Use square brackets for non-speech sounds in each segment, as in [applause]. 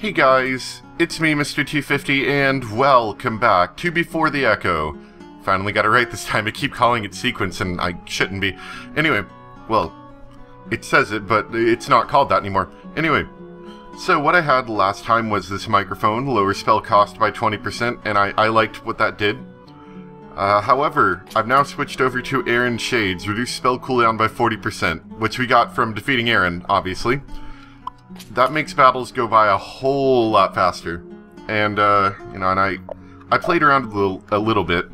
Hey guys, it's me, Mr. 250, and welcome back to Before the Echo. Finally got it right this time. I keep calling it Sequence, and I shouldn't be. Anyway, well, it says it, but it's not called that anymore. Anyway, so what I had last time was this microphone, lower spell cost by 20%, and I, I liked what that did. Uh, however, I've now switched over to Aaron Shades, reduced spell cooldown by 40%, which we got from defeating Aaron, obviously. That makes battles go by a whole lot faster. And, uh, you know, and I, I played around a little, a little bit.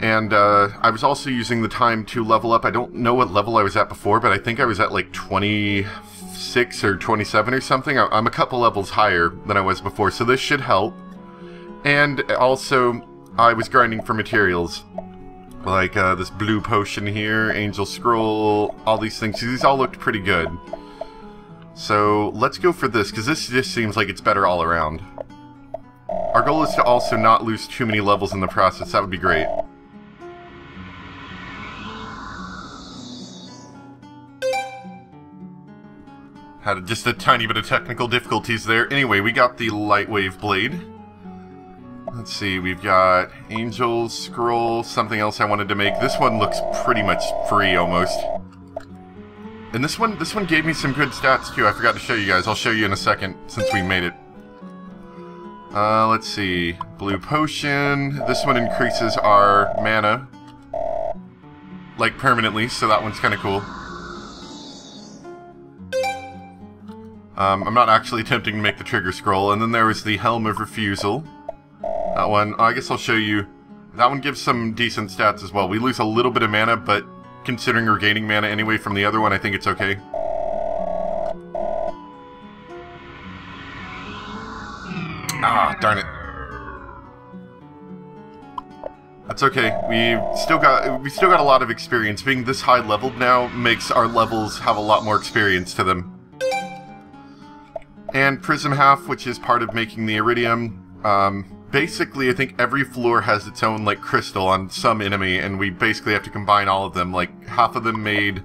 And, uh, I was also using the time to level up. I don't know what level I was at before, but I think I was at like 26 or 27 or something. I'm a couple levels higher than I was before, so this should help. And also, I was grinding for materials. Like, uh, this blue potion here, angel scroll, all these things. These all looked pretty good. So let's go for this, because this just seems like it's better all around. Our goal is to also not lose too many levels in the process. That would be great. Had just a tiny bit of technical difficulties there. Anyway, we got the Lightwave Blade. Let's see, we've got Angel, Scroll, something else I wanted to make. This one looks pretty much free, almost. And this one, this one gave me some good stats too. I forgot to show you guys. I'll show you in a second since we made it. Uh, let's see. Blue potion. This one increases our mana, like permanently. So that one's kind of cool. Um, I'm not actually attempting to make the trigger scroll. And then there was the Helm of Refusal. That one. I guess I'll show you. That one gives some decent stats as well. We lose a little bit of mana, but considering we're gaining mana anyway from the other one, I think it's okay. Ah, darn it. That's okay. We've still got we still got a lot of experience. Being this high leveled now makes our levels have a lot more experience to them. And Prism Half, which is part of making the Iridium. Um, basically, I think every floor has its own, like, crystal on some enemy, and we basically have to combine all of them. Like, half of them made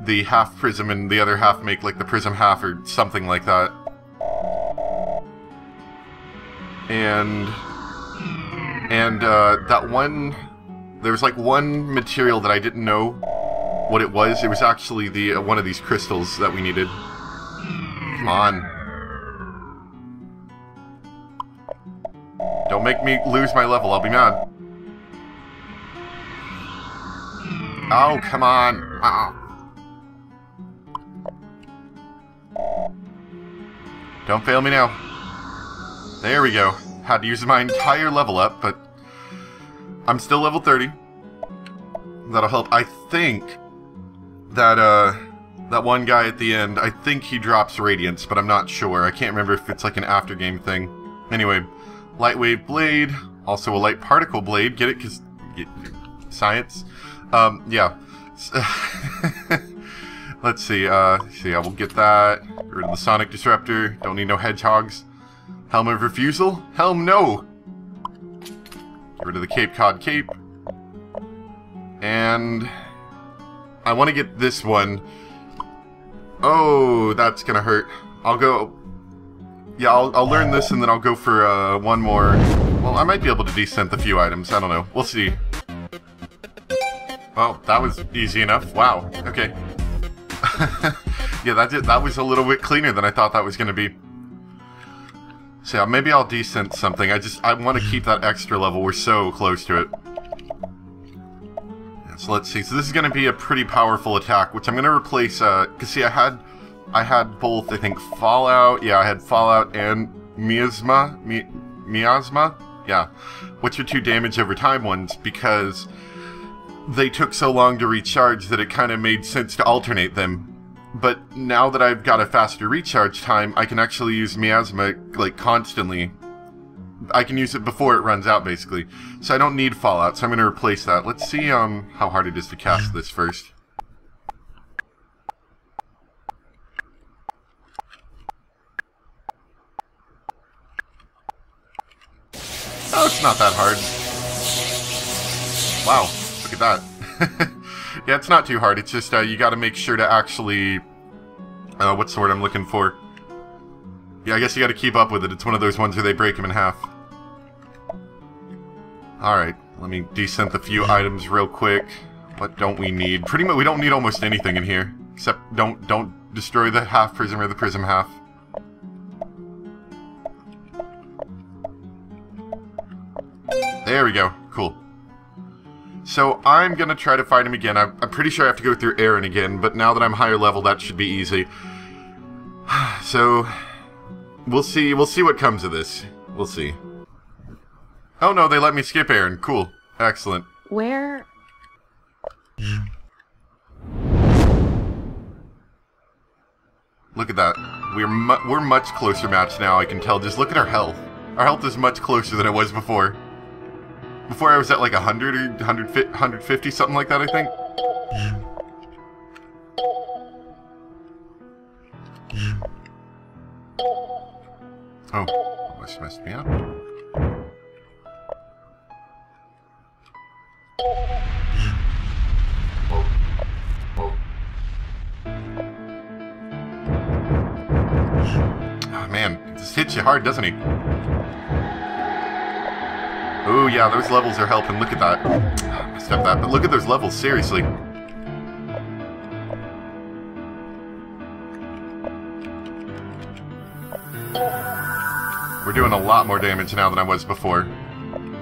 the half prism, and the other half make, like, the prism half, or something like that. And... And, uh, that one... There was, like, one material that I didn't know what it was. It was actually the uh, one of these crystals that we needed. Come on. Don't make me lose my level, I'll be mad. Oh, come on. Oh. Don't fail me now. There we go. Had to use my entire level up, but I'm still level 30. That'll help. I think that, uh, that one guy at the end, I think he drops Radiance, but I'm not sure. I can't remember if it's like an after-game thing. Anyway, lightwave blade, also a light particle blade. Get it? Because science. Um, yeah. [laughs] Let's see. Uh, see, I will get that. Get rid of the sonic disruptor. Don't need no hedgehogs. Helm of refusal. Helm no. Get rid of the Cape Cod cape. And I want to get this one. Oh, that's gonna hurt. I'll go yeah, I'll, I'll learn this and then I'll go for uh, one more. Well, I might be able to desynth a few items. I don't know. We'll see. Oh, that was easy enough. Wow. Okay. [laughs] yeah, that did, that was a little bit cleaner than I thought that was going to be. So yeah, maybe I'll desynth something. I just I want to keep that extra level. We're so close to it. Yeah, so let's see. So this is going to be a pretty powerful attack, which I'm going to replace. Uh, cause see, I had I had both, I think, Fallout. Yeah, I had Fallout and Miasma. Mi Miasma? Yeah. Which are two damage over time ones because they took so long to recharge that it kind of made sense to alternate them. But now that I've got a faster recharge time, I can actually use Miasma, like, constantly. I can use it before it runs out, basically. So I don't need Fallout, so I'm going to replace that. Let's see um how hard it is to cast this first. Oh, it's not that hard. Wow, look at that. [laughs] yeah, it's not too hard. It's just uh, you got to make sure to actually... Uh, what's the word I'm looking for? Yeah, I guess you gotta keep up with it. It's one of those ones where they break them in half. Alright, let me desynth a few items real quick. What don't we need? Pretty much, we don't need almost anything in here. Except, don't, don't destroy the half prism or the prism half. There we go. Cool. So I'm gonna try to fight him again. I'm, I'm pretty sure I have to go through Aaron again, but now that I'm higher level, that should be easy. [sighs] So, we'll see. We'll see what comes of this. We'll see. Oh no, they let me skip Aaron. Cool. Excellent. Where? Look at that. We're mu we're much closer matched now. I can tell. Just look at our health. Our health is much closer than it was before. Before I was at like 100 or 150, 150 something like that, I think. Oh, this messed me up. Oh man, this hits you hard, doesn't he? Oh yeah, those levels are helping. Look at that. I stepped that, but look at those levels, seriously. We're doing a lot more damage now than I was before.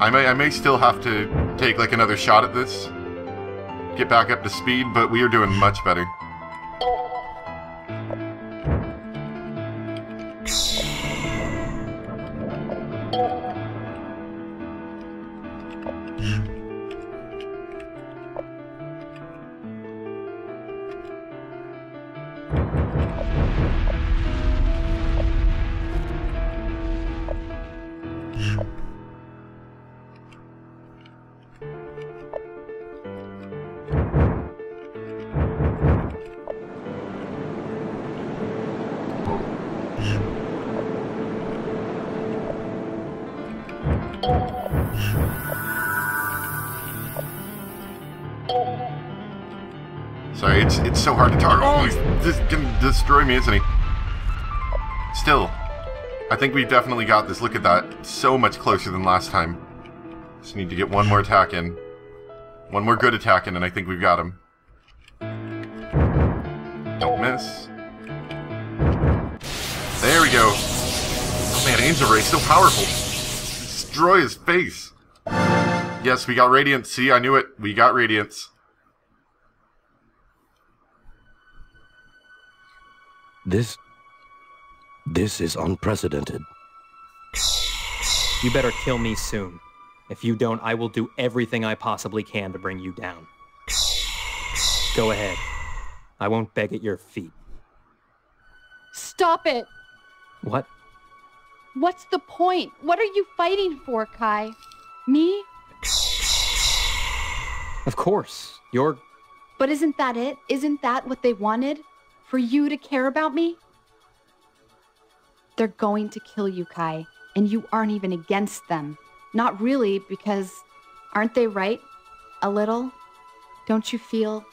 I may, I may still have to take like another shot at this, get back up to speed, but we are doing much better. It's it's so hard to target. Oh, he's just gonna destroy me, isn't he? Still, I think we definitely got this. Look at that. So much closer than last time. Just need to get one more attack in. One more good attack in, and I think we've got him. Don't miss. There we go. Oh man, Angel Ray, so powerful. Destroy his face. Yes, we got Radiance. See, I knew it. We got Radiance. This. This is unprecedented. You better kill me soon. If you don't, I will do everything I possibly can to bring you down. Go ahead. I won't beg at your feet. Stop it! What? What's the point? What are you fighting for, Kai? Me? Of course. You're. But isn't that it? Isn't that what they wanted? For you to care about me? They're going to kill you, Kai, and you aren't even against them. Not really, because aren't they right? A little? Don't you feel.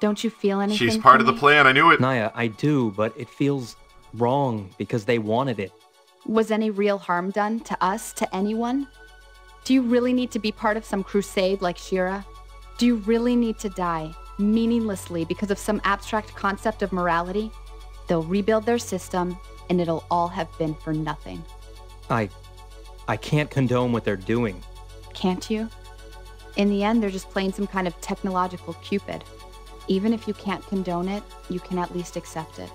Don't you feel anything? She's part for of the plan. I knew it. Naya, I do, but it feels wrong because they wanted it. Was any real harm done to us, to anyone? Do you really need to be part of some crusade like Shira? Do you really need to die meaninglessly because of some abstract concept of morality? They'll rebuild their system and it'll all have been for nothing. I. I can't condone what they're doing. Can't you? In the end, they're just playing some kind of technological cupid. Even if you can't condone it, you can at least accept it.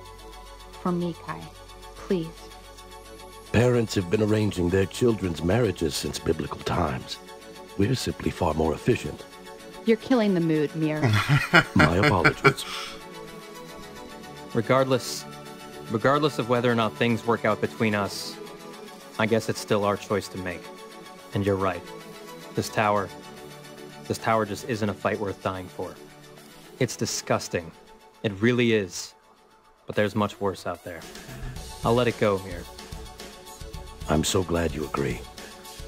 For me, Kai. Please. Parents have been arranging their children's marriages since biblical times. We're simply far more efficient. You're killing the mood, Mir. [laughs] My apologies. Regardless. Regardless of whether or not things work out between us, I guess it's still our choice to make. And you're right. This tower. This tower just isn't a fight worth dying for. It's disgusting. It really is. But there's much worse out there. I'll let it go, Mir. I'm so glad you agree.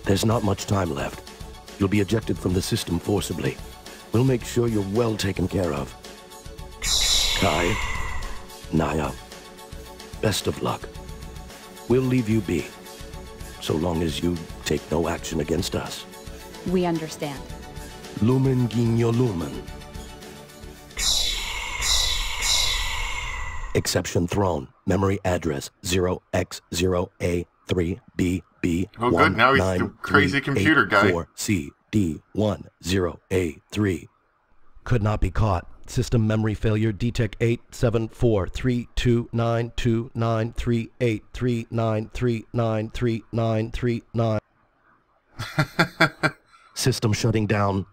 There's not much time left. You'll be ejected from the system forcibly. We'll make sure you're well taken care of. Kai, Naya, best of luck. We'll leave you be, so long as you take no action against us. We understand. Lumen Guignol Lumen. Exception thrown. Memory address 0x0A3BB. Oh, good. Now he's the crazy computer guy. 4CD10A3. Could not be caught. System memory failure. Detect 874329293839393393939. [laughs] System shutting down.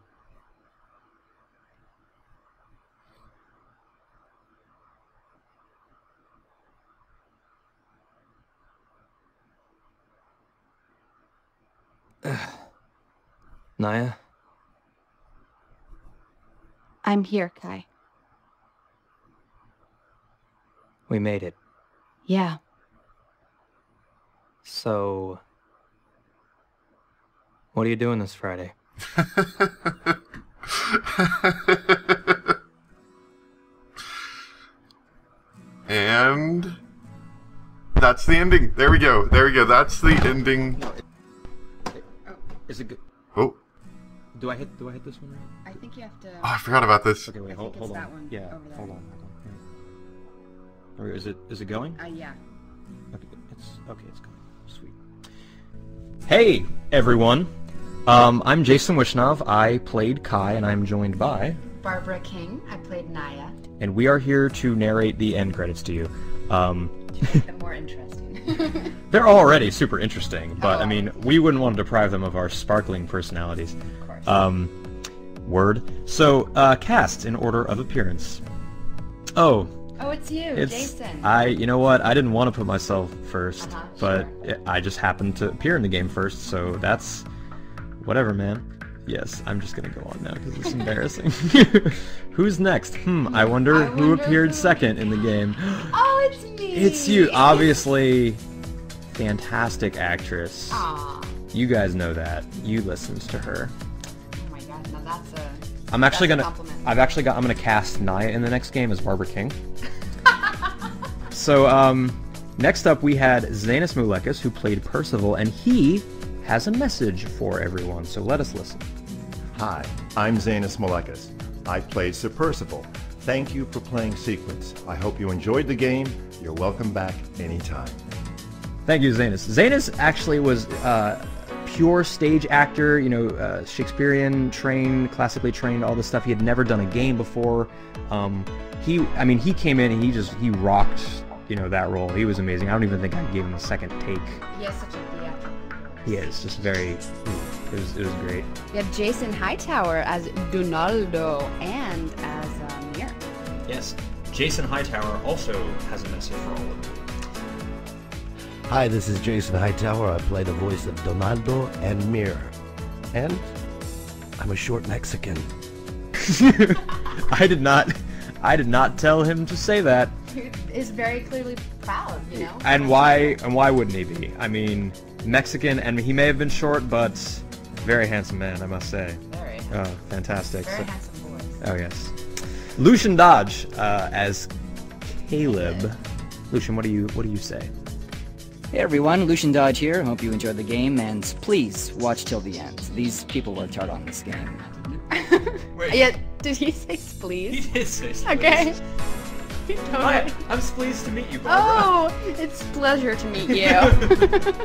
Naya? I'm here, Kai. We made it. Yeah. So... What are you doing this Friday? [laughs] and that's the ending. There we go. There we go. That's the ending. Oh, is it good? Oh, Do I hit? Do I hit this one right? I think you have to. oh I forgot about this. Okay, wait. I Hold, hold on. that one yeah. Hold on. Hold on. Is it? Is it going? Uh, yeah. Okay, it's okay. It's going. Sweet. Hey, everyone. Um, I'm Jason Wishnov. I played Kai, and I'm joined by, Barbara King. I played Naya. and we are here to narrate the end credits to you. Um, The more interesting. [laughs] they're already super interesting, but I Oh. mean, we wouldn't want to deprive them of our sparkling personalities. Um, word. So, uh, cast in order of appearance. Oh, oh, it's you, it's Jason. I. You know what? I didn't want to put myself 1st Uh-huh, but sure. it, I just happened to appear in the game first, so that's whatever, man. Yes, I'm just gonna go on now because it's [laughs] embarrassing. [laughs] Who's next? Hmm. I wonder I who appeared who- second in the game. [gasps] oh, it's me. It's you, obviously. Fantastic actress. Aw. You guys know that. You listened to her. I'm actually That's gonna. I've actually got. I'm gonna cast Naya in the next game as Barbara King. [laughs] so um, next up we had Zanus Mulekis who played Percival, and he has a message for everyone. So let us listen. Hi, I'm Zanus Malekis. I played Sir Percival. Thank you for playing Sequence. I hope you enjoyed the game. You're welcome back anytime. Thank you, Zanus. Zanus actually was uh, pure stage actor. You know, uh, Shakespearean trained, classically trained, all this stuff. He had never done a game before. Um, he, I mean, he came in and he just he rocked. You know that role. He was amazing. I don't even think I gave him a second take. He has such a theatrical. He is just very. It was it was great. We have Jason Hightower as Donaldo and as uh, Mir. Yes, Jason Hightower also has a message for all of you. Hi, this is Jason Hightower. I play the voice of Donaldo and Mir. And I'm a short Mexican. [laughs] I did not, I did not tell him to say that. He is very clearly proud, you know. And why? And why wouldn't he be? I mean, Mexican, and he may have been short, but very handsome man, I must say. Very, Oh, fantastic. very So- handsome voice. oh yes, Lucian Dodge uh, as Caleb. Lucian, what do you what do you say? Hey everyone, Lucian Dodge here. Hope you enjoyed the game, and please watch till the end. These people worked hard on this game. Wait. Yeah, did he say please? He did say Okay. Hi, I'm pleased to meet you, Oh, it's pleasure to meet you. [laughs]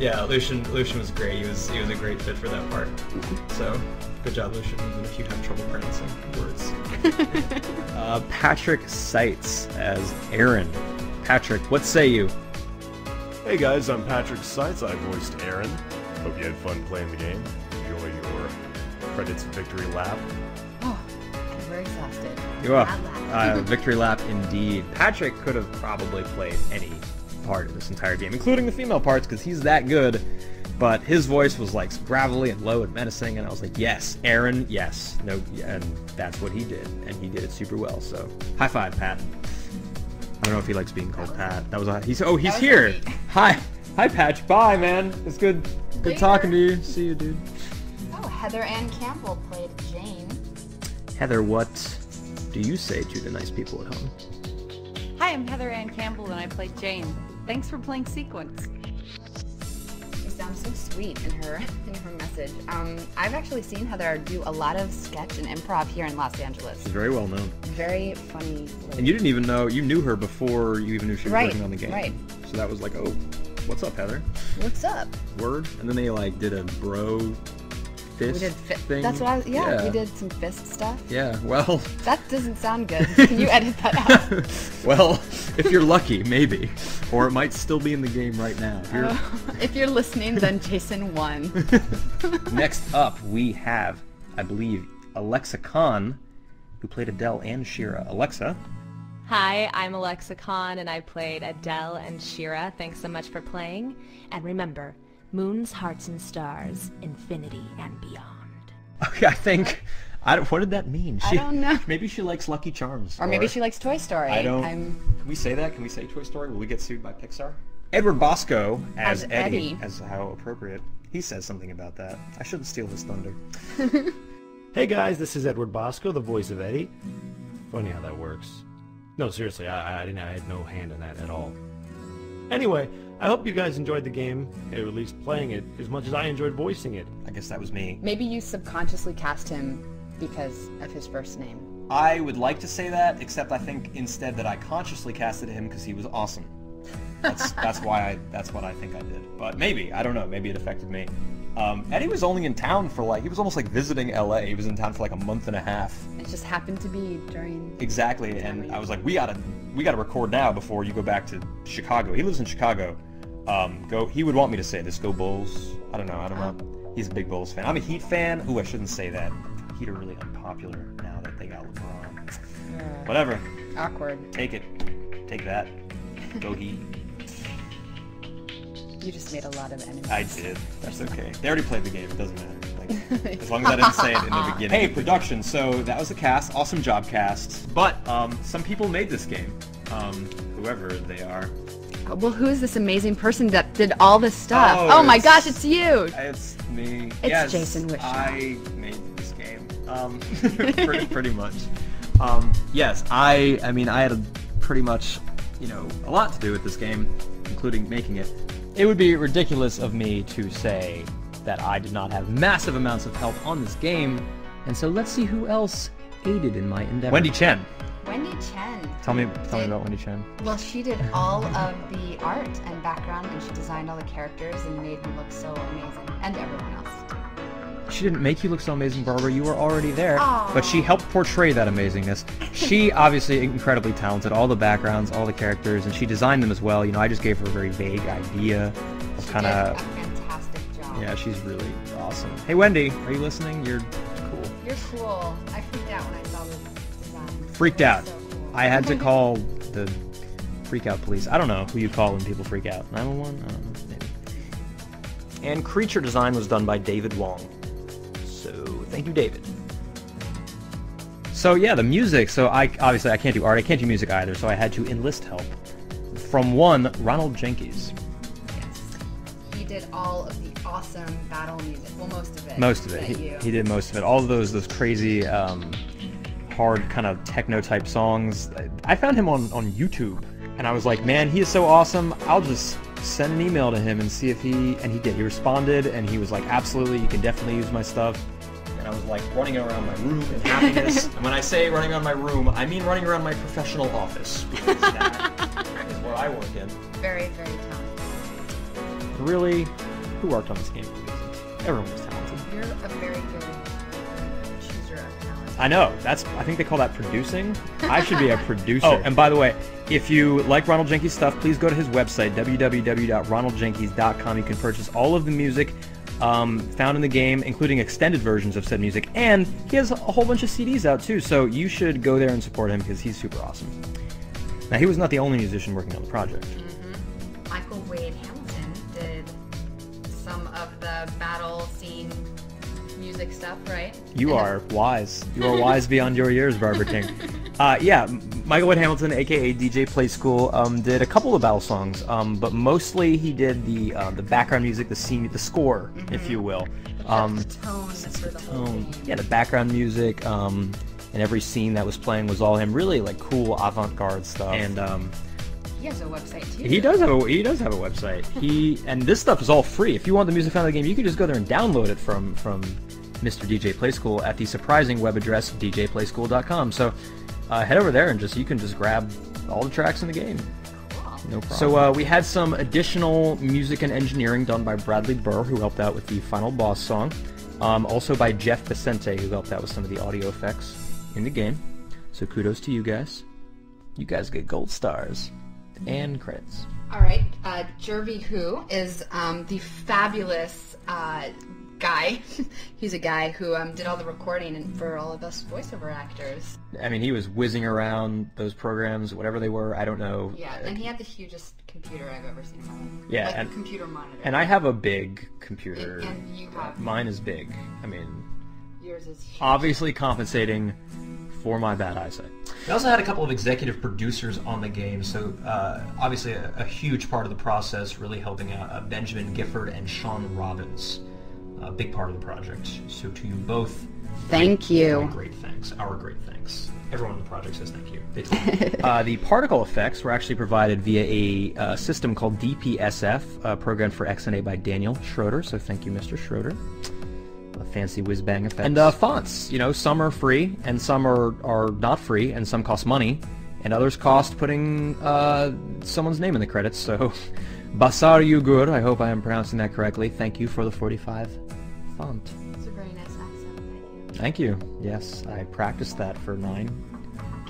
Yeah, Lucian Lucian was great. He was he was a great fit for that part. So good job, Lucian, even if you have trouble pronouncing words. [laughs] uh, Patrick Seitz as Aaron. Patrick, what say you? Hey guys, I'm Patrick Seitz. I voiced Aaron. Hope you had fun playing the game. Enjoy your credits victory lap. oh, I'm very exhausted. You are. Lap, lap. Uh, [laughs] victory lap indeed. Patrick could have probably played any part of this entire game, including the female parts, because he's that good. But his voice was like gravelly and low and menacing, and I was like, yes, Aaron, yes, no, and that's what he did, and he did it super well. So high five, Pat. I don't know if he likes being called Pat. That was a, he's oh he's here. me. Hi, hi Patch. Bye, man. It's good, good Later. talking to you. See you, dude. Oh, Heather Ann Campbell played Jane. Heather, what do you say to the nice people at home? Hi, I'm Heather Ann Campbell, and I played Jane. Thanks for playing Sequence. So sweet in her [laughs] in her message. Um, I've actually seen Heather do a lot of sketch and improv here in Los Angeles. She's very well known. Very funny. And you didn't even know, you knew her before you even knew she was Right, working on the game. right. So that was like, oh, what's up, Heather? What's up? Word. And then they like did a bro fist We did. Fi- thing. That's what I was. Yeah, yeah. we did some fist stuff. Yeah, well, That doesn't sound good. [laughs] Can you edit that out? [laughs] well, if you're lucky, maybe. Or it might still be in the game right now. If you're- oh, if you're listening, then Jason won. [laughs] Next up, we have, I believe, Alexa Khan, who played Adele and Shira. Alexa, Hi, I'm Alexa Khan, and I played Adele and Shira. Thanks so much for playing. And remember, moons, hearts, and stars, infinity and beyond. okay, I think. I don't, what did that mean? She, I don't know. [laughs] Maybe she likes Lucky Charms. Or maybe she likes Toy Story. I don't. I'm Can we say that? Can we say Toy Story? Will we get sued by Pixar? Edward Bosco as, As Eddie, Eddie. as how appropriate. He says something about that. I shouldn't steal his thunder. [laughs] Hey guys, this is Edward Bosco, the voice of Eddie. Funny how that works. No, seriously, I, I didn't. I had no hand in that at all. Anyway, I hope you guys enjoyed the game, or at least playing it, as much as I enjoyed voicing it. I guess that was me. maybe you subconsciously cast him because of his first name. I would like to say that, except I think instead that I consciously casted him because he was awesome. That's [laughs] that's why I that's what I think I did. But maybe I don't know. Maybe it affected me. Um, Eddie was only in town for like he was almost like visiting L.A. He was in town for like a month and a half. It just happened to be during. Exactly, and I was like, we gotta we gotta record now before you go back to Chicago. He lives in Chicago. Um, go. He would want me to say this. Go Bulls. I don't know. I don't know. He's a big Bulls fan. I'm a Heat fan. Ooh, I shouldn't say that. Heat are really unpopular now that they got LeBron. Whatever. Awkward. Take it. Take that. Go Heat. You just made a lot of enemies. I did. That's okay. They already played the game. It doesn't matter. Like, [laughs] as long as I didn't say it in the [laughs] beginning. Hey, production. So that was the cast. Awesome job, cast. But um, some people made this game. Um, whoever they are. Well, who is this amazing person that did all this stuff? Oh, Oh, my gosh, it's you! It's me. It's yes, Jason Wishnov. I made this game. Um, [laughs] pretty, pretty much. Um, yes, I. I mean, I had a pretty much, you know, a lot to do with this game, including making it. It would be ridiculous of me to say that I did not have massive amounts of help on this game, and so let's see who else aided in my endeavor. Wendy Chen. Wendy Chen. Tell me, tell me about Wendy Chen. Well, she did all of the art and background, and she designed all the characters and made me look so amazing, and everyone else. She didn't make you look so amazing, Barbara. You were already there. Aw. But she helped portray that amazingness. She [laughs] obviously incredibly talented, all the backgrounds, all the characters, and she designed them as well. You know, I just gave her a very vague idea of kind of. fantastic job. Yeah, she's really awesome. Hey, Wendy, are you listening? You're cool. You're cool. I freaked out when I saw design. Freaked out. I had to call the freak out police. I don't know who you call when people freak out. 911? I don't know. Maybe. And creature design was done by David Wong. So thank you, David. So yeah, the music. So I obviously I can't do art. I can't do music either. So I had to enlist help from one Ronald Jenkins. Yes. He did all of the awesome battle music. Well, most of it. Most of it. He, you- he did most of it. All of those those crazy um, hard kind of techno type songs. I found him on on YouTube, and I was like, man, he is so awesome. I'll just send an email to him and see if he and he did. He responded, and he was like, absolutely, you can definitely use my stuff. And I was like running around my room in happiness. [laughs] and when I say running around my room, I mean running around my professional office because that is where I work in. Very, very talented. Really, who worked on this game? Everyone was talented. You're a very good chooser of talent. I know. That's. I think they call that producing. I should be a [laughs] producer. oh, and by the way, if you like Ronald Jenkins stuff, please go to his website www.ronaldjenkins.com. You can purchase all of the music um, found in the game, including extended versions of said music, and he has a whole bunch of CDs out too. So you should go there and support him because he's super awesome. Now he was not the only musician working on the project. Michael Wade Hamilton did some of the battle scene music stuff, right? You are [laughs] wise. You are wise beyond your years, Barbara King. [laughs] Uh, yeah, Michael Wood Hamilton, aka DJ Play School, um, did a couple of battle songs, um, but mostly he did the uh, the background music, the scene, the score, if you will. Um, the tone for the tone. game. Yeah, the background music, um, and every scene that was playing was all him. Really like cool avant-garde stuff. And um, He has a website too. He does have a he does have a website. He and this stuff is all free. If you want the music found in the game, you can just go there and download it from from Mr. DJ Play School at the surprising web address djplayschool.com. So uh, head over there and just you can just grab all the tracks in the game. No problem. So uh, we had some additional music and engineering done by Bradley Burr, who helped out with the final boss song. Um, also by Jeff Vicente, who helped out with some of the audio effects in the game. So kudos to you guys. You guys get gold stars and credits. All right, uh, Jervy Who is um, the fabulous uh, guy. [laughs] He's a guy who um, did all the recording and for all of us voiceover actors. I mean, he was whizzing around those programs, whatever they were. I don't know. Yeah, and he had the hugest computer I've ever seen in my life. Yeah, like and- a computer monitor. And I have a big computer. And- and you have- Mine is big. I mean, Yours is huge. obviously compensating for my bad eyesight. We also had a couple of executive producers on the game, so uh, obviously a, a huge part of the process, really helping out uh, Benjamin Gifford and Sean Robbins, a big part of the project. So to you both, Thank you. great thanks, our great thanks. Everyone in the project says thank you. They [laughs] uh, the particle effects were actually provided via a uh, system called DPSF, uh, programmed for XNA by Daniel Schroeder. So thank you, Mr. Schroeder. Fancy whiz bang effects. And uh, fonts. You know, some are free, and some are, are not free, and some cost money, and others cost putting uh, someone's name in the credits. So, [laughs] Basar Yugur, I hope I am pronouncing that correctly. Thank you for the 45 font. It's a very nice accent. Thank you. Yes, I practiced that for nine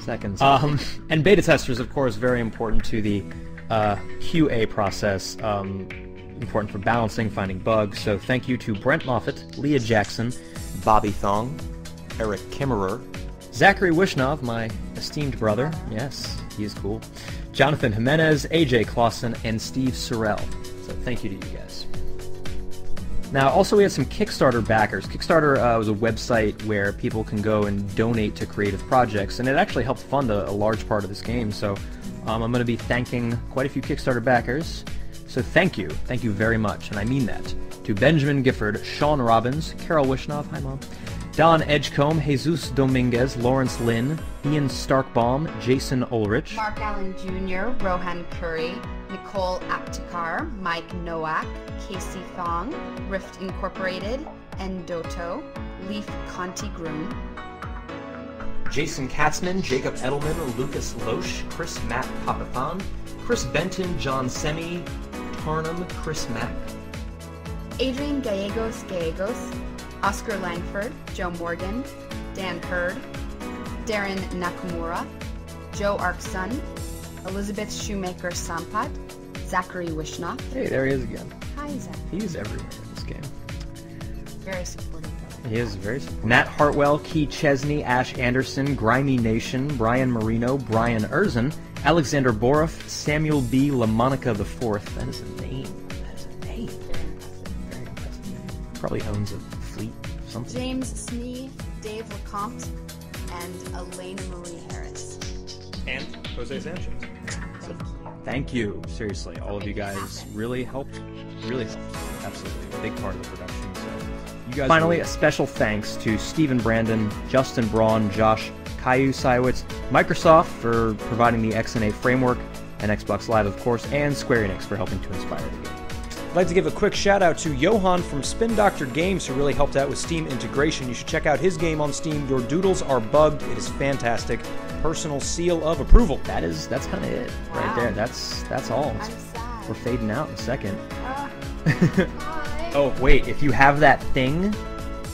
seconds. Um, [laughs] and beta testers, of course, very important to the uh, QA process. Um, important for balancing, finding bugs. So thank you to Brent Moffat, Leah Jackson, Bobby Thong, Eric Kimmerer, Zachary Wishnov, my esteemed brother. Yes, he is cool. Jonathan Jimenez, AJ Clausen, and Steve Sorrell. So thank you to you guys. Now, also we had some Kickstarter backers. Kickstarter uh, was a website where people can go and donate to creative projects, and it actually helped fund a, a large part of this game. So um, I'm going to be thanking quite a few Kickstarter backers. So thank you, thank you very much, and I mean that, to Benjamin Gifford, Sean Robbins, Carol Wishnov, hi mom, Don Edgecombe, Jesus Dominguez, Lawrence Lynn, Ian Starkbaum, Jason Ulrich, Mark Allen Jr., Rohan Curry, Nicole Aptekar, Mike Nowak, Casey Thong, Rift Incorporated, Endoto, Leaf Conti Groom, Jason Katzman, Jacob Edelman, Lucas Loesch, Chris Matt Papathon, Chris Benton, John Semi, Tarnum, Chris Mack, Adrian Gallegos Gallegos, Oscar Langford, Joe Morgan, Dan Hurd, Darren Nakamura, Joe Arkson, Elizabeth Shoemaker Sampat, Zachary Wishnov. Hey, there he is again. Hi, Zach. He's everywhere in this game. Very supportive. He is very supportive. Matt Hartwell, Key Chesney, Ash Anderson, Grimy Nation, Brian Marino, Brian Erzin, Alexander Boroff, Samuel B. LaMonica IV. That is a name. That is a name. Very impressive name. Probably owns a something. James Smee, Dave LeCompte, and Elena Marie Harris. And Jose Sanchez. Thank you. Thank you. Seriously, all of you guys really helped. Really helped. Absolutely. A big part of the production. So you guys Finally, a special thanks to Stephen Brandon, Justin Braun, Josh, Caillou Seiwitz, Microsoft for providing the XNA framework, and Xbox Live, of course, and Square Enix for helping to inspire the game. I'd like to give a quick shout out to Johan from Spin Doctor Games who really helped out with Steam integration. You should check out his game on Steam. Your doodles are bugged. It is fantastic. Personal seal of approval. That is that's kind of it right there. That's that's all. I'm sad. We're fading out in a second. Uh, [laughs] Bye. Oh wait, if you have that thing,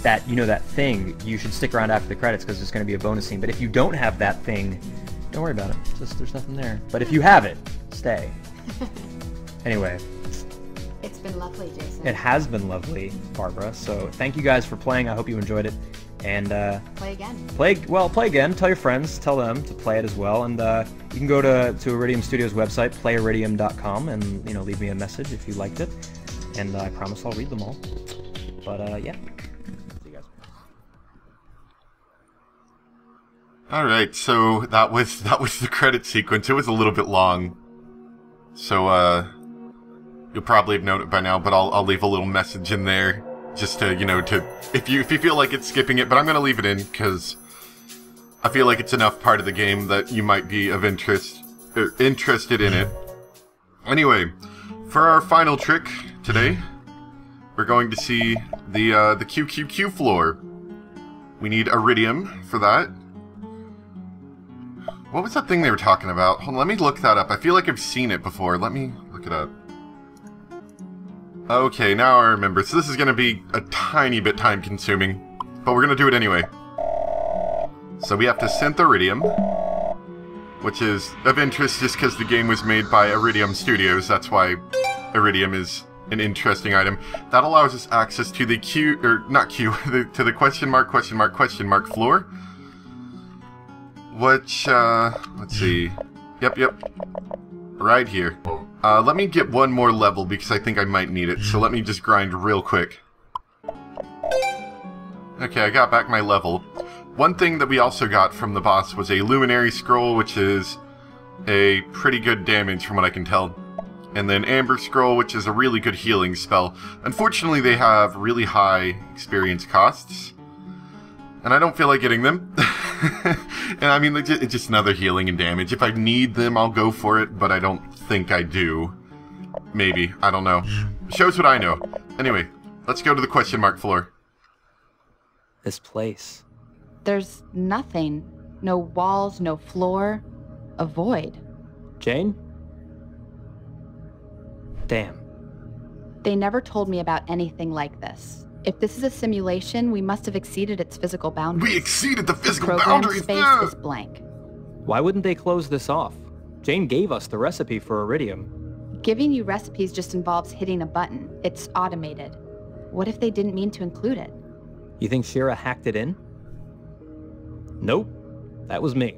that you know that thing, you should stick around after the credits because there's going to be a bonus scene. But if you don't have that thing, don't worry about it. Just there's nothing there. But if you have it, stay. [laughs] Anyway, It's been lovely, Jason. it has been lovely, Barbara. So thank you guys for playing. I hope you enjoyed it. And uh, Play again. play well, play again. Tell your friends, tell them to play it as well. And uh, you can go to to Iridium Studios website, playiridium.com, and you know leave me a message if you liked it. And I promise I'll read them all. But uh, yeah. See you guys. All right, so that was that was the credit sequence. It was a little bit long, so uh, you'll probably have known it by now. But I'll I'll leave a little message in there just to you know to if you if you feel like it's skipping it. But I'm gonna leave it in because I feel like it's enough part of the game that you might be of interest er, interested in it. Anyway, for our final trick today, we're going to see the uh, the QQQ floor. We need iridium for that. What was that thing they were talking about? Hold on, let me look that up. I feel like I've seen it before. Let me look it up. Okay, now I remember. So this is going to be a tiny bit time consuming, but we're going to do it anyway. So we have to synth iridium, which is of interest just because the game was made by Iridium Studios. That's why iridium is an interesting item. That allows us access to the Q, or not Q, [laughs] the, to the question mark, question mark, question mark floor. Which, uh, let's see. Yep, yep. Right here. Uh, let me get one more level because I think I might need it. So let me just grind real quick. Okay, I got back my level. One thing that we also got from the boss was a Luminary Scroll, which is a pretty good damage from what I can tell. And then Amber Scroll, which is a really good healing spell. Unfortunately, they have really high experience costs. And I don't feel like getting them. [laughs] [laughs] and I mean, it's just another healing and damage. If I need them, I'll go for it, but I don't think I do. Maybe. I don't know. Shows what I know. Anyway, let's go to the question mark floor. This place. There's nothing. No walls, no floor. A void. Jane? Damn. They never told me about anything like this. If this is a simulation, we must have exceeded its physical boundaries. We exceeded the physical the program boundaries. space yeah. is blank. Why wouldn't they close this off? Jane gave us the recipe for iridium. Giving you recipes just involves hitting a button. It's automated. What if they didn't mean to include it? You think Shira hacked it in? Nope. That was me.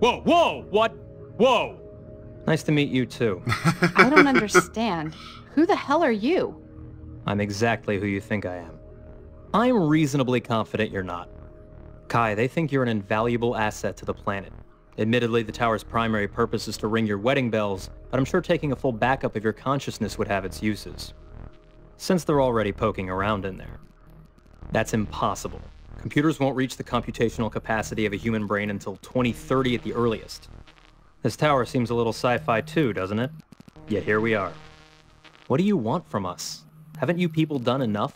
Whoa, whoa, what? Whoa! Nice to meet you too. [laughs] I don't understand. Who the hell are you? I'm exactly who you think I am. I'm reasonably confident you're not. Kai, they think you're an invaluable asset to the planet. Admittedly, the tower's primary purpose is to ring your wedding bells, but I'm sure taking a full backup of your consciousness would have its uses. Since they're already poking around in there. That's impossible. Computers won't reach the computational capacity of a human brain until 2030 at the earliest. This tower seems a little sci-fi too, doesn't it? Yet here we are. What do you want from us? Haven't you people done enough?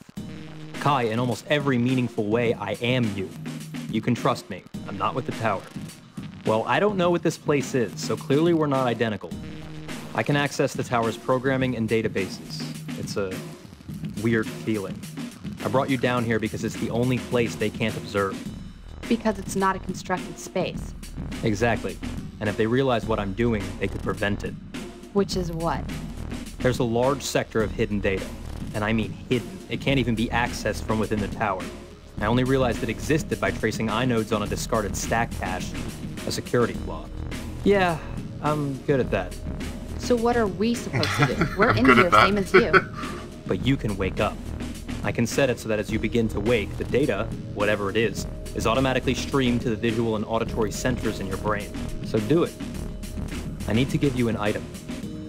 Kai, in almost every meaningful way, I am you. You can trust me. I'm not with the tower. Well, I don't know what this place is, so clearly we're not identical. I can access the tower's programming and databases. It's a weird feeling. I brought you down here because it's the only place they can't observe. Because it's not a constructed space. Exactly. And if they realize what I'm doing, they could prevent it. Which is what? There's a large sector of hidden data. And I mean hidden. It can't even be accessed from within the tower. I only realized it existed by tracing inodes on a discarded stack cache, a security flaw. Yeah, I'm good at that. So what are we supposed to do? [laughs] We're in good here, same as you. [laughs] But you can wake up. I can set it so that as you begin to wake, the data, whatever it is, is automatically streamed to the visual and auditory centers in your brain. So do it. I need to give you an item.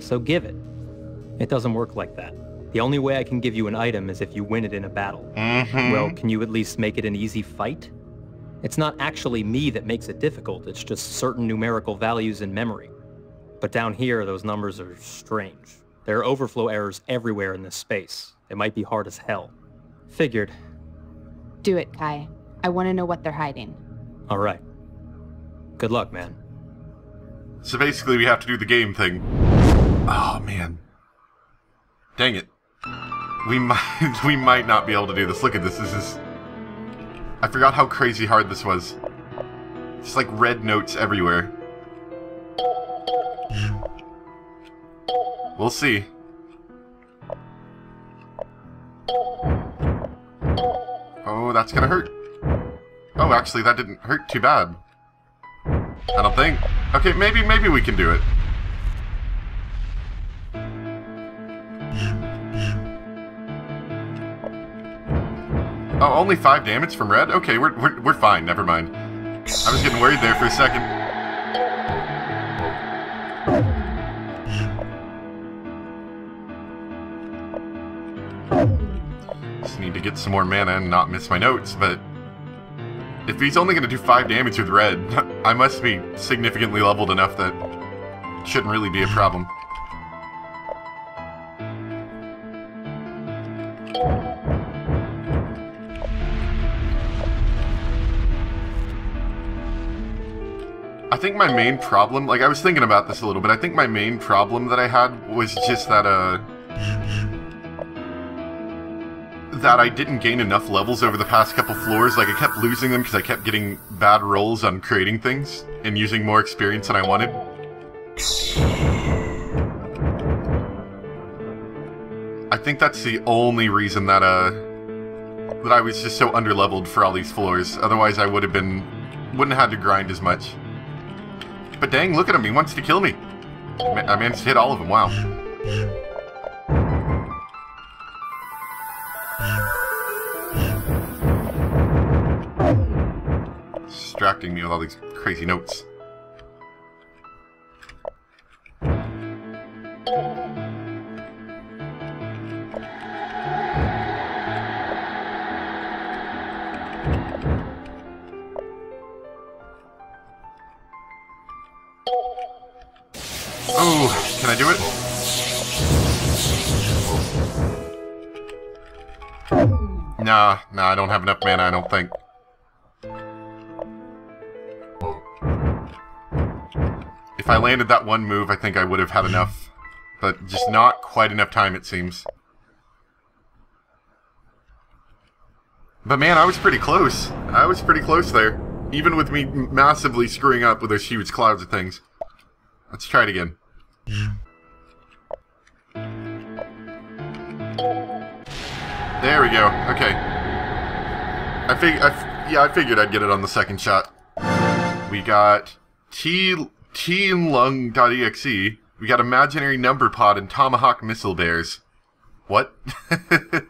So give it. It doesn't work like that. The only way I can give you an item is if you win it in a battle. Mhm. Well, can you at least make it an easy fight? It's not actually me that makes it difficult, it's just certain numerical values in memory. But down here, those numbers are strange. There are overflow errors everywhere in this space. It might be hard as hell. Figured. Do it, Kai. I want to know what they're hiding. All right. Good luck, man. So basically, we have to do the game thing. Oh man, dang it. We might [laughs] we might not be able to do this. Look at this. This is. I forgot how crazy hard this was. It's like red notes everywhere. We'll see. Oh, that's gonna hurt. Oh, actually, that didn't hurt too bad. I don't think. Okay, maybe maybe we can do it. Oh, only five damage from red? Okay, we're, we're, we're fine, never mind. I was getting worried there for a second. Just need to get some more mana and not miss my notes, but if he's only going to do 5 damage with red, [laughs] I must be significantly leveled enough that shouldn't really be a problem. Think my main problem, like I was thinking about this a little bit, I think my main problem that I had was just that, uh... That I didn't gain enough levels over the past couple floors, like I kept losing them because I kept getting bad rolls on creating things and using more experience than I wanted. I think that's the only reason that, uh... That I was just so underleveled for all these floors, otherwise I would have been... Wouldn't have had to grind as much. But dang, look at him. He wants to kill me. I managed to hit all of them. Wow. Distracting me with all these crazy notes. Landed that one move, I think I would have had enough. But just not quite enough time, it seems. But man, I was pretty close. I was pretty close there. Even with me massively screwing up with those huge clouds of things. Let's try it again. There we go. Okay. I fig. I yeah, I figured I'd get it on the second shot. We got T T Lung.exe. We got imaginary number pod and tomahawk missile bears. What? [laughs]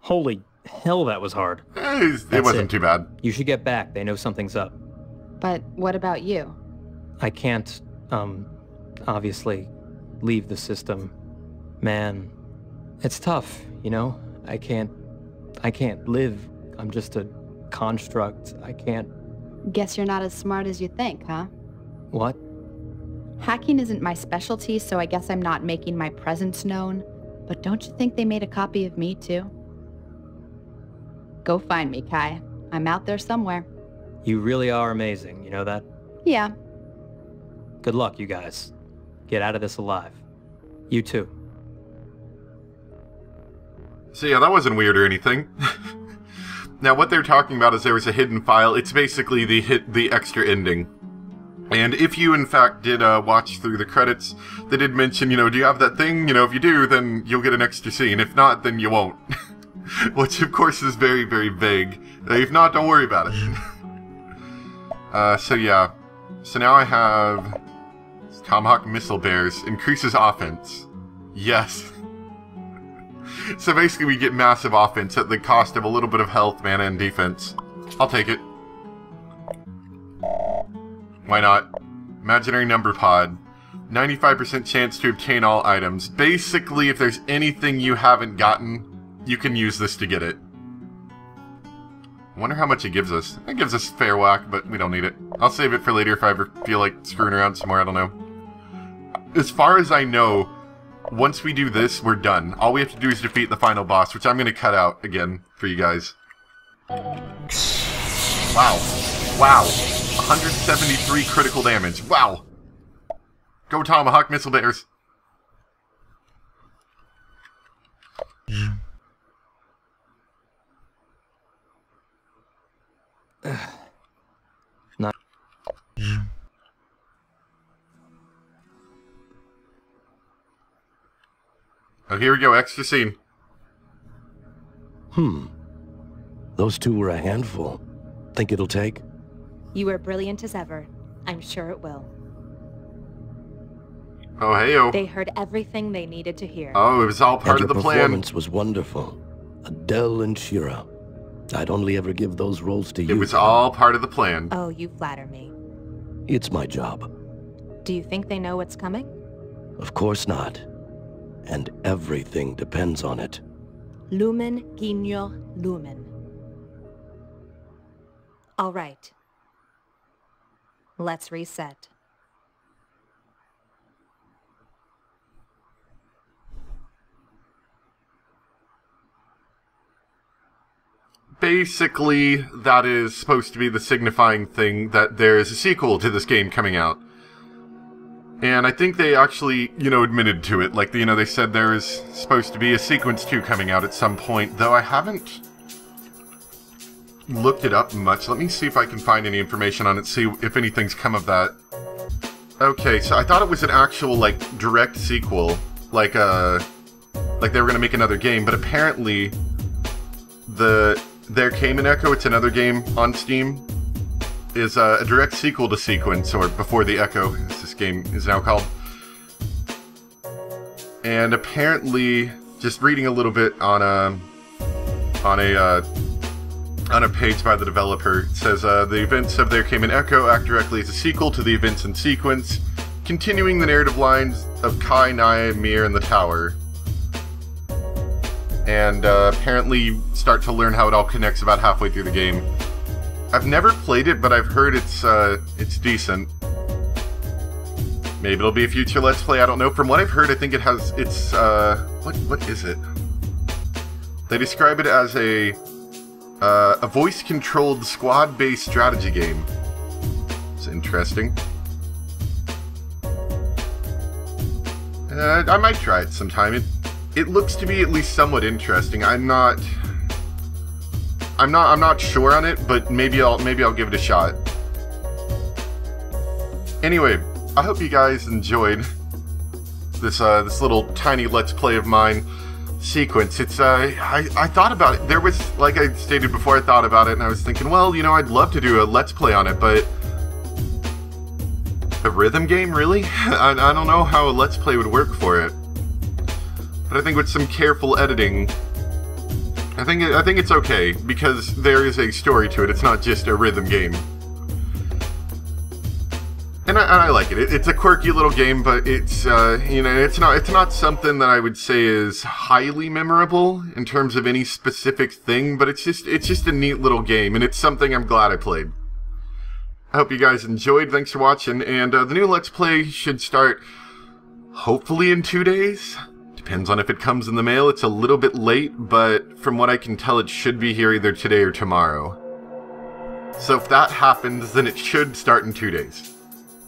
Holy hell, that was hard. Eh, it That's wasn't too bad. You should get back. They know something's up. But what about you? I can't, um, obviously, leave the system. Man, it's tough, you know? I can't, I can't live. I'm just a construct. I can't. Guess you're not as smart as you think, huh? What? Hacking isn't my specialty, so I guess I'm not making my presence known. But don't you think they made a copy of me, too? Go find me, Kai. I'm out there somewhere. You really are amazing, you know that? Yeah, Good luck, you guys. Get out of this alive. You too. So yeah, that wasn't weird or anything. [laughs] now what they're talking about is there was a hidden file. It's basically the hit the extra ending. And if you in fact did uh, watch through the credits, they did mention, you know, do you have that thing? You know, if you do, then you'll get an extra scene. If not, then you won't. [laughs] Which of course is very, very vague. If not, don't worry about it. [laughs] uh, so yeah. So now I have Tomahawk Missile Bears. Increases offense. Yes. [laughs] So basically we get massive offense at the cost of a little bit of health, mana, and defense. I'll take it. Why not? Imaginary number pod. 95% chance to obtain all items. Basically, if there's anything you haven't gotten, you can use this to get it. Wonder how much it gives us. It gives us fair whack, but we don't need it. I'll save it for later if I ever feel like screwing around some more, I don't know. As far as I know, once we do this, we're done. All we have to do is defeat the final boss, which I'm going to cut out again for you guys. Wow. Wow. 173 critical damage. Wow. Go Tomahawk Missile Bears. Not. [sighs] Oh, here we go. Extra scene. Hmm. Those two were a handful. Think it'll take? You were brilliant as ever. I'm sure it will. Oh, heyo. They heard everything they needed to hear. Oh, it was all part and of the your plan. performance was wonderful. Adele and Shira. I'd only ever give those roles to you. It was all part of the plan. Oh, you flatter me. It's my job. Do you think they know what's coming? Of course not. And everything depends on it. Lumen, Guignol, Lumen. All right. Let's reset. basically, that is supposed to be the signifying thing that there is a sequel to this game coming out. And I think they actually, you know, admitted to it. Like, you know, they said there is supposed to be a Sequence 2 coming out at some point, though I haven't looked it up much. Let me see if I can find any information on it, see if anything's come of that. Okay, so I thought it was an actual, like, direct sequel. Like, uh... Like they were gonna make another game, but apparently... The... There Came an Echo, it's another game on Steam, is uh, a direct sequel to Sequence, or Before the Echo, as this game is now called. And apparently, just reading a little bit on a... On a, uh, on a page by the developer. It says, uh, The events of There Came an Echo act directly as a sequel to the events in sequence, continuing the narrative lines of Kai, Naya, Mir, and the Tower. And uh, apparently start to learn how it all connects about halfway through the game. I've never played it, but I've heard it's uh, it's decent. Maybe it'll be a future Let's Play, I don't know. From what I've heard, I think it has, it's, uh, what, what is it? They describe it as a uh, a voice-controlled squad-based strategy game. It's interesting. Uh, I might try it sometime. It it looks to be at least somewhat interesting. I'm not I'm not I'm not sure on it, but maybe I'll maybe I'll give it a shot. Anyway, I hope you guys enjoyed [laughs] this uh, this little tiny let's play of mine sequence. It's uh, I, I thought about it. There was like I stated before, I thought about it, and I was thinking, well, you know, I'd love to do a let's play on it, but a rhythm game, really? [laughs] I, I don't know how a let's play would work for it. But I think with some careful editing, I think I think it's okay because there is a story to it. It's not just a rhythm game. And I, and I like it. it. It's a quirky little game, but it's uh, you know it's not it's not something that I would say is highly memorable in terms of any specific thing. But it's just it's just a neat little game, and it's something I'm glad I played. I hope you guys enjoyed. Thanks for watching, and uh, the new Let's Play should start hopefully in two days. Depends on if it comes in the mail. It's a little bit late, but from what I can tell, it should be here either today or tomorrow. So if that happens, then it should start in two days.